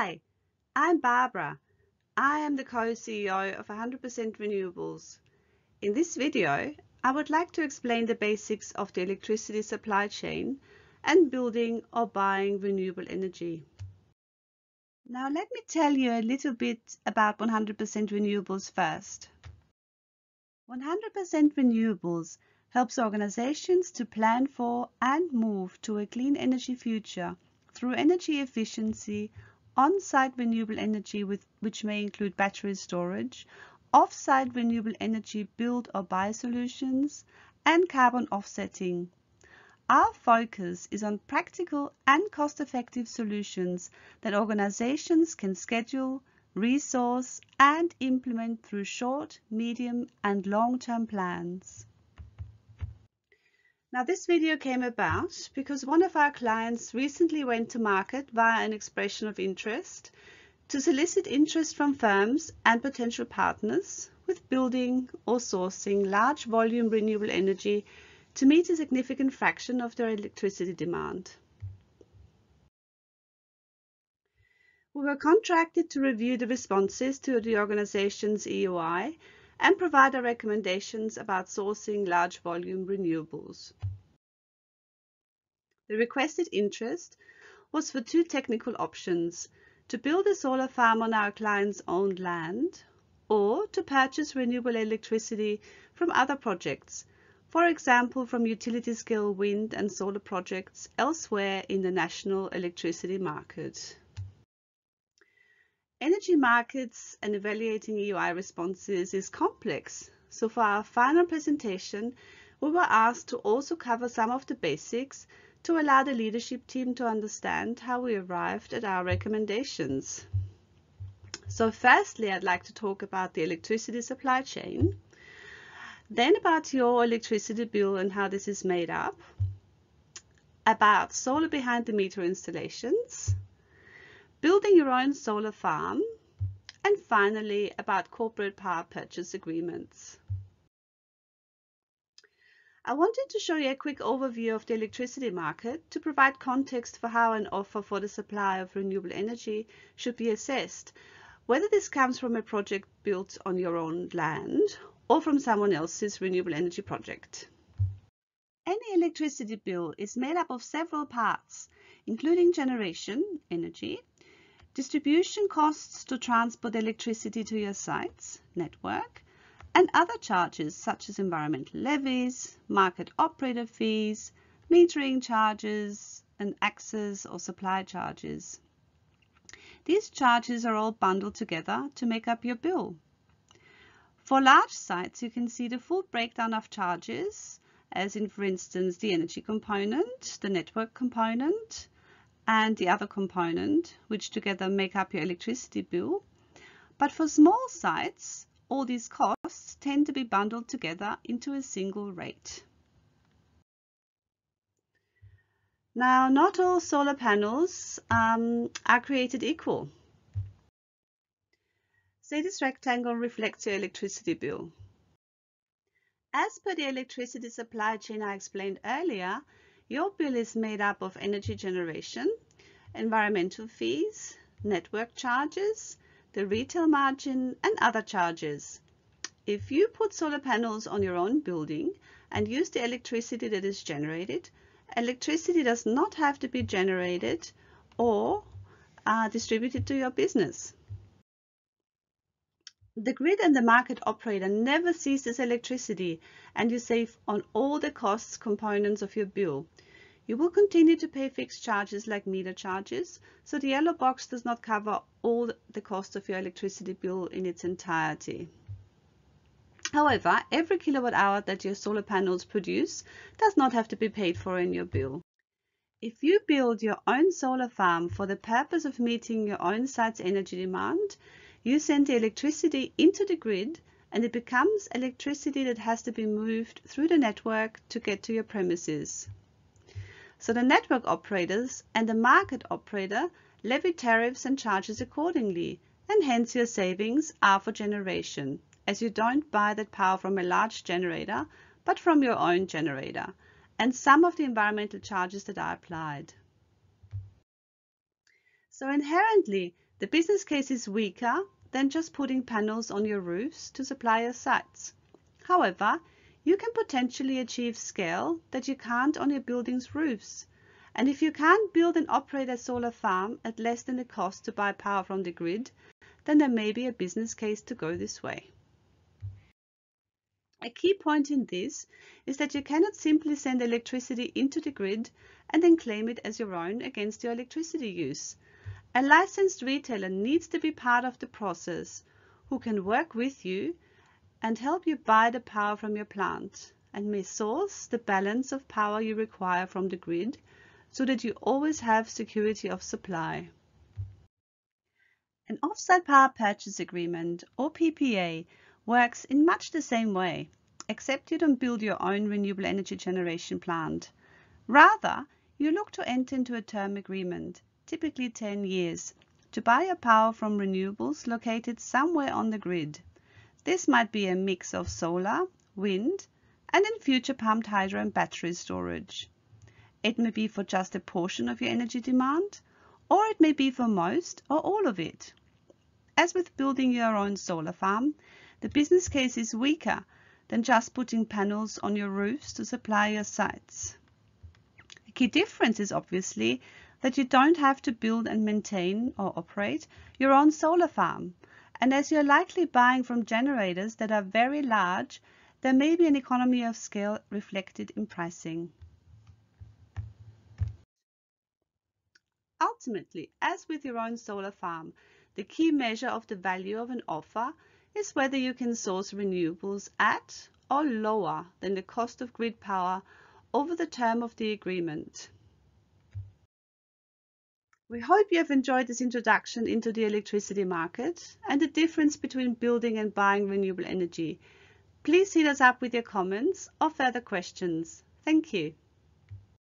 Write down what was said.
Hi, I'm Barbara. I am the co-CEO of 100% Renewables. In this video, I would like to explain the basics of the electricity supply chain and building or buying renewable energy. Now let me tell you a little bit about 100% Renewables first. 100% Renewables helps organizations to plan for and move to a clean energy future through energy efficiency, on-site renewable energy with, which may include battery storage, off-site renewable energy build or buy solutions, and carbon offsetting. Our focus is on practical and cost-effective solutions that organizations can schedule, resource, and implement through short, medium, and long-term plans. Now this video came about because one of our clients recently went to market via an expression of interest to solicit interest from firms and potential partners with building or sourcing large volume renewable energy to meet a significant fraction of their electricity demand. We were contracted to review the responses to the organization's EOI and provide our recommendations about sourcing large volume renewables. The requested interest was for two technical options, to build a solar farm on our client's owned land or to purchase renewable electricity from other projects for example from utility scale wind and solar projects elsewhere in the national electricity market. Energy markets and evaluating EOI responses is complex, so for our final presentation we were asked to also cover some of the basics to allow the leadership team to understand how we arrived at our recommendations. So firstly, I'd like to talk about the electricity supply chain then about your electricity bill and how this is made up. About solar behind the meter installations. Building your own solar farm. And finally, about corporate power purchase agreements. I wanted to show you a quick overview of the electricity market to provide context for how an offer for the supply of renewable energy should be assessed, whether this comes from a project built on your own land or from someone else's renewable energy project. Any electricity bill is made up of several parts, including generation, energy, distribution costs to transport electricity to your site's network, and other charges such as environmental levies, market operator fees, metering charges, and access or supply charges. These charges are all bundled together to make up your bill. For large sites, you can see the full breakdown of charges, as in, for instance, the energy component, the network component, and the other component, which together make up your electricity bill. But for small sites, all these costs tend to be bundled together into a single rate. Now, not all solar panels um, are created equal. Say this rectangle reflects your electricity bill. As per the electricity supply chain I explained earlier, your bill is made up of energy generation, environmental fees, network charges, the retail margin and other charges. If you put solar panels on your own building and use the electricity that is generated, electricity does not have to be generated or uh, distributed to your business. The grid and the market operator never ceases electricity and you save on all the costs components of your bill. You will continue to pay fixed charges like meter charges, so the yellow box does not cover all the cost of your electricity bill in its entirety. However, every kilowatt hour that your solar panels produce does not have to be paid for in your bill. If you build your own solar farm for the purpose of meeting your own site's energy demand, you send the electricity into the grid and it becomes electricity that has to be moved through the network to get to your premises. So the network operators and the market operator levy tariffs and charges accordingly, and hence your savings are for generation, as you don't buy that power from a large generator, but from your own generator, and some of the environmental charges that are applied. So inherently, The business case is weaker than just putting panels on your roofs to supply your sites. However, you can potentially achieve scale that you can't on your building's roofs. And if you can't build and operate a solar farm at less than the cost to buy power from the grid, then there may be a business case to go this way. A key point in this is that you cannot simply send electricity into the grid and then claim it as your own against your electricity use. A licensed retailer needs to be part of the process, who can work with you and help you buy the power from your plant and may source the balance of power you require from the grid so that you always have security of supply. An offsite power purchase agreement or PPA works in much the same way, except you don't build your own renewable energy generation plant. Rather, you look to enter into a term agreement, typically 10 years, to buy your power from renewables located somewhere on the grid. This might be a mix of solar, wind, and in future pumped hydro and battery storage. It may be for just a portion of your energy demand, or it may be for most or all of it. As with building your own solar farm, the business case is weaker than just putting panels on your roofs to supply your sites. A key difference is obviously that you don't have to build and maintain or operate your own solar farm. And as you're likely buying from generators that are very large, there may be an economy of scale reflected in pricing. Ultimately, as with your own solar farm, the key measure of the value of an offer is whether you can source renewables at or lower than the cost of grid power over the term of the agreement. We hope you have enjoyed this introduction into the electricity market and the difference between building and buying renewable energy. Please hit us up with your comments or further questions. Thank you.